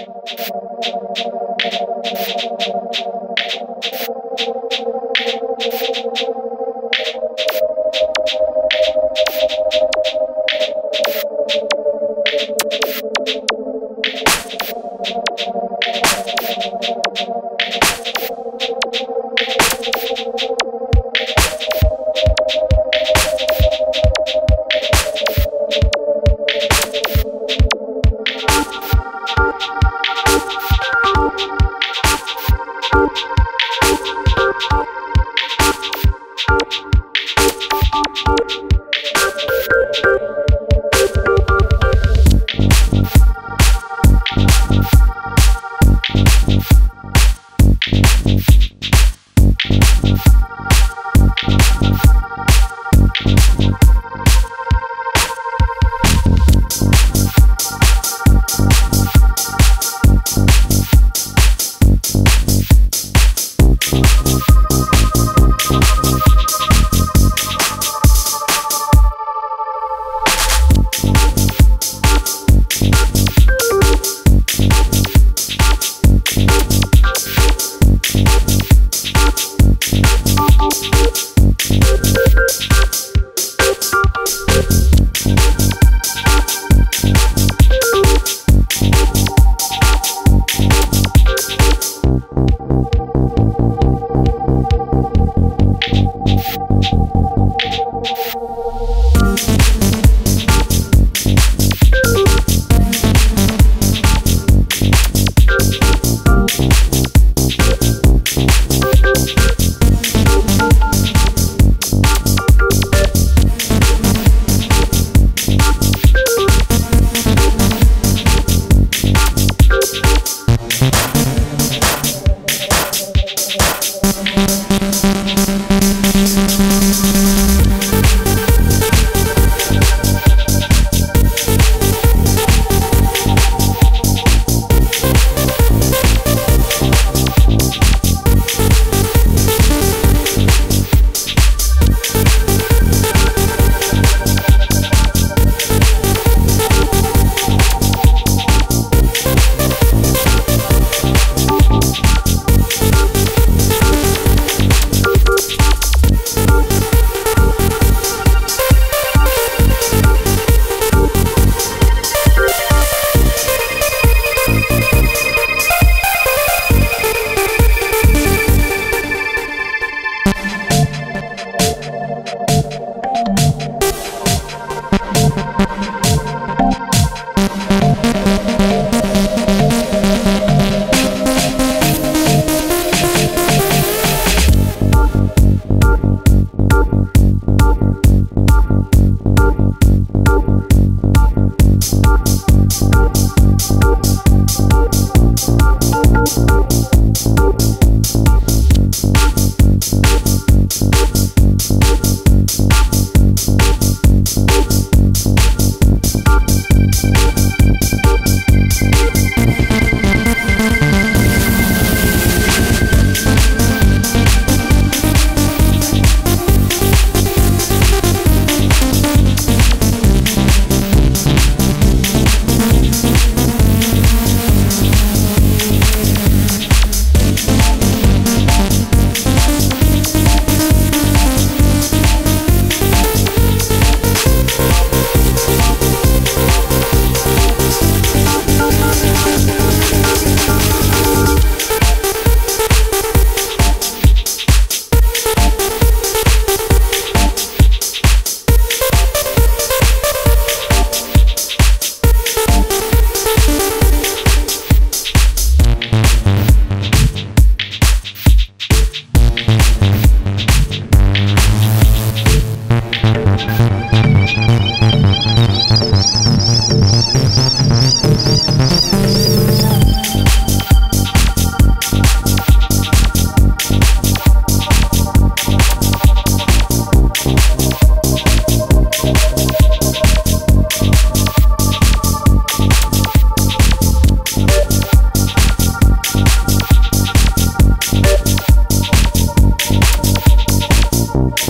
Thank you. Thank you.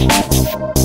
Thank